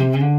Mm-hmm.